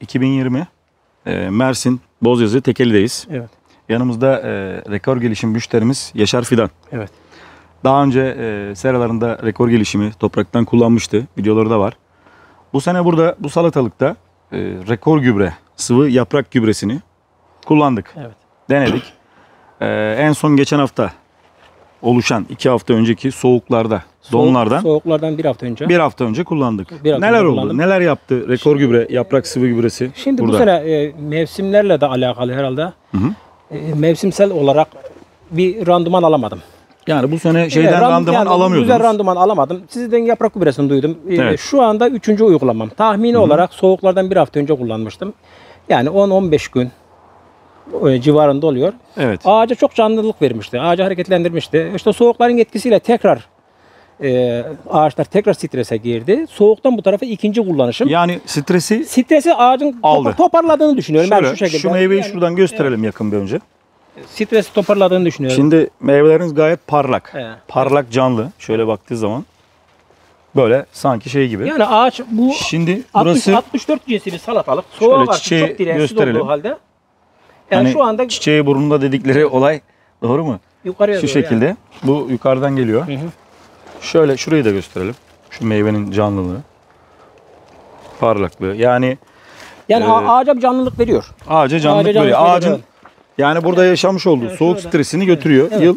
2020 e, Mersin Bozyazı Tekeli'deyiz. Evet. Yanımızda e, rekor gelişim müşterimiz Yaşar Fidan. Evet. Daha önce e, seralarında rekor gelişimi topraktan kullanmıştı. Videoları da var. Bu sene burada bu salatalıkta e, rekor gübre, sıvı yaprak gübresini kullandık. Evet. Denedik. E, en son geçen hafta oluşan iki hafta önceki soğuklarda, Soğuk- donlardan Soğuklardan bir hafta önce. bir hafta önce kullandık. Bir hafta Neler önce oldu? kullandım. Neler yaptı rekor gübre, yaprak sıvı gübresi Şimdi burada? bu sene e, mevsimlerle de alakalı herhalde. Hı hı. E, mevsimsel olarak bir randıman alamadım. Yani bu sene şeyden Evet, ran- randıman yani alamıyordunuz. Güzel randıman alamadım. Sizden yaprak gübresini duydum. E, Evet. Şu anda üçüncü uygulamam. Tahmini olarak soğuklardan bir hafta önce kullanmıştım. Yani 10-15 gün civarında oluyor. Evet. Ağaca çok canlılık vermişti. Ağacı hareketlendirmişti. İşte soğukların etkisiyle tekrar e, ağaçlar tekrar strese girdi. Soğuktan bu tarafa ikinci kullanışım. Yani stresi Stresi ağacın Aldı. topa- toparladığını düşünüyorum. şöyle, ben şu şekilde. şu meyveyi Yani şuradan gösterelim yakın bir önce. Stresi toparladığını düşünüyorum. Şimdi meyveleriniz gayet parlak. Evet. Parlak canlı. Şöyle baktığı zaman böyle sanki şey gibi. yani ağaç bu Şimdi 60, burası 64 cinsi bir salatalık. Soğuğa karşı çok dirençsiz olduğu halde. Yani hani şu anda çiçeği burnunda dedikleri olay doğru mu? yukarıya Şu doğru şekilde. Bu yukarıdan geliyor. Yani. Hı hı. Şöyle şurayı da gösterelim. Şu meyvenin canlılığı. Parlaklığı. Yani Yani a- ağaca canlılık veriyor. ağaca canlılık Ağaca canlılık veriyor. Ağacın evet. yani burada yaşamış olduğu Evet, soğuk şurada. stresini götürüyor. Evet. Yıl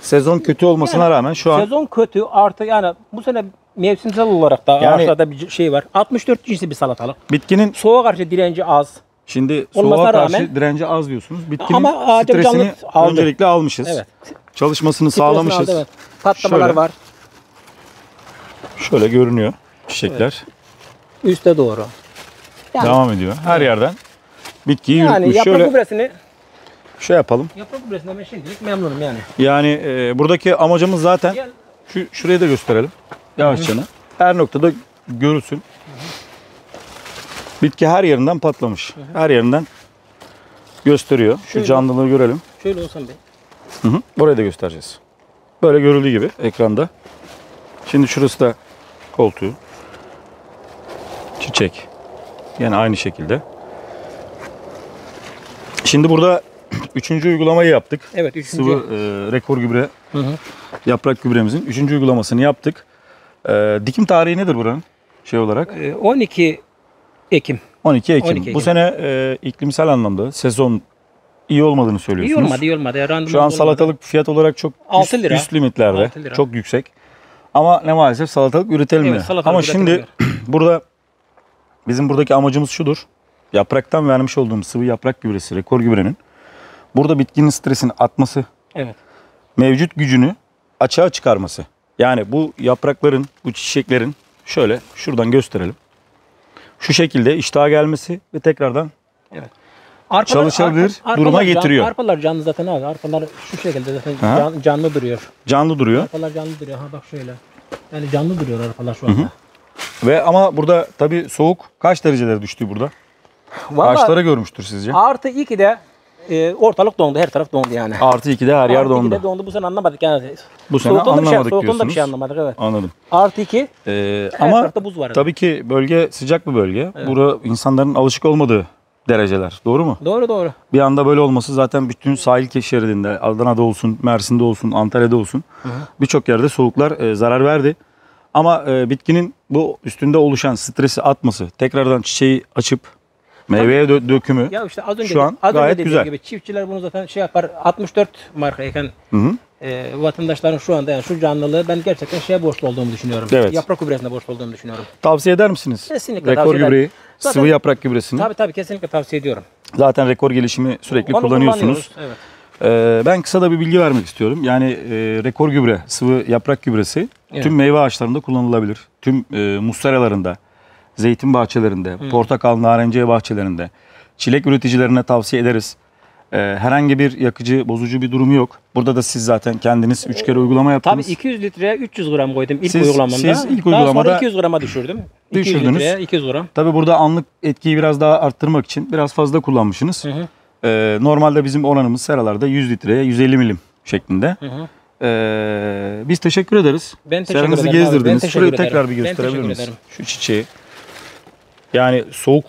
sezon kötü olmasına Yani rağmen şu an Sezon kötü artı yani bu sene mevsimsel olarak da Yani- ağaçlarda bir şey var. 64 cinsi bir salatalık. bitkinin Soğuğa karşı direnci az. Şimdi Olmasına soğuğa karşı rağmen- direnci az diyorsunuz. Bitkinin Ama stresini aldı. öncelikle almışız. Evet. Çalışmasını Stresini sağlamışız. aldı, evet. Patlamalar Şöyle. var. Şöyle görünüyor çiçekler. Üste doğru. Yani, Devam ediyor. Her yerden bitkiyi yani yürütmüş. yaprak Şöyle gübresini şey yapalım. yaprak gübresinden ben şimdilik memnunum yani. Yani e, buradaki amacımız zaten Gel. şu şurayı da gösterelim. Yavaşça. Her noktada görülsün. Bitki her yerinden patlamış. Her yerinden gösteriyor. Şu Şöyle. canlılığı görelim. Şöyle olsam be. Hı hı. Burayı da göstereceğiz. Böyle görüldüğü gibi ekranda. Şimdi şurası da koltuğu. Çiçek. Yine aynı şekilde. Şimdi burada üçüncü uygulamayı yaptık. Evet üçüncü. Sıvı e, rekor gübre Hı hı. yaprak gübremizin üçüncü uygulamasını yaptık. E, dikim tarihi nedir buranın? Şey olarak Ee, 12 Ekim. 12 Ekim. 12 Bu Ekim. sene e, iklimsel anlamda sezon iyi olmadığını İyi söylüyorsunuz. olmadı, iyi olmadı. Randıman Şu an olmadı. salatalık fiyat olarak çok Altı üst, lira. üst limitlerde. Altı lira. Çok yüksek. Ama ne maalesef salatalık üretilmiyor. Evet, salatalık Ama şimdi burada bizim buradaki amacımız şudur. Yapraktan vermiş olduğumuz sıvı yaprak gübresi, rekor gübrenin burada bitkinin stresini atması, Evet. mevcut gücünü açığa çıkarması. Yani bu yaprakların, bu çiçeklerin şöyle şuradan gösterelim. Şu şekilde iştaha gelmesi ve tekrardan Arpalar, Çalışabilir arpa- duruma arpalar can- getiriyor. arpalar canlı zaten abi. Arpalar şu şekilde zaten can- canlı duruyor. canlı duruyor. Arpalar canlı duruyor. Ha bak şöyle. Yani canlı duruyor arpalar şu anda. Ve ama burada tabii soğuk kaç derecelere düştü burada? Vallahi Kaçlara görmüştür sizce? artı 2'de e, ortalık dondu. Her taraf dondu yani. Artı 2'de her yer Artı dondu. 2'de dondu. Bu sene anlamadık yani. Bu sene Soğuktan da bir şey, anlamadık soğuktan da bir şey diyorsunuz. anlamadık evet. Anladım. Artı 2 Ee, her ama tarafta buz var. tabii ki bölge sıcak bir bölge. Bura insanların alışık olmadığı dereceler. Doğru mu? Doğru doğru. Bir anda böyle olması zaten bütün sahil şeridinde Adana'da olsun, Mersin'de olsun, Antalya'da olsun birçok yerde soğuklar e, zarar verdi. Ama e, bitkinin bu üstünde oluşan stresi atması, tekrardan çiçeği açıp meyveye dö- dökümü Ya işte az önce Şu an az önce gayet dediğim güzel. gibi çiftçiler bunu zaten şey yapar 64 marka eken Hı hı. e, vatandaşların şu anda yani şu canlılığı ben gerçekten şeye borçlu olduğumu düşünüyorum. Evet. Yaprak gübresine borçlu olduğumu düşünüyorum. tavsiye eder misiniz? Kesinlikle Rekor tavsiye ederim. gübreyi, Zaten- sıvı yaprak gübresini. Tabii tabii kesinlikle tavsiye ediyorum. Zaten rekor gelişimi sürekli Onu kullanıyorsunuz. kullanıyoruz, Evet. Ee, ben kısa da bir bilgi vermek istiyorum. Yani e, rekor gübre, sıvı yaprak gübresi Evet. tüm meyve ağaçlarında kullanılabilir. Tüm e, musteralarında, zeytin bahçelerinde, portakal, narenciye bahçelerinde, çilek üreticilerine tavsiye ederiz. Ee, herhangi bir yakıcı, bozucu bir durumu yok. Burada da siz zaten kendiniz 3 kere uygulama Tabii yaptınız. 200 litreye 300 gram koydum ilk Siz- uygulamamda. siz ilk Daha uygulamada sonra 200 grama düşürdüm. 200 düşürdünüz. litreye 200 gram. Tabii burada anlık etkiyi biraz daha arttırmak için biraz fazla kullanmışsınız. Hı hı. Ee, normalde bizim oranımız seralarda 100 litreye 150 milim şeklinde. Hı hı. Ee, biz teşekkür ederiz. Ben teşekkür Seranızı ederim abi. Ben gezdirdiniz. Şurayı ederim. tekrar bir gösterebilir miyiz? Şu çiçeği. Yani soğuk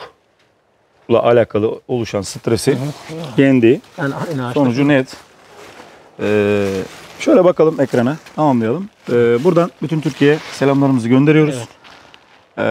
alakalı oluşan stresi yendi. Yani aynı. Sonucu net. Ee, şöyle bakalım ekrana tamamlayalım. Ee, buradan bütün Türkiye'ye selamlarımızı gönderiyoruz. Evet.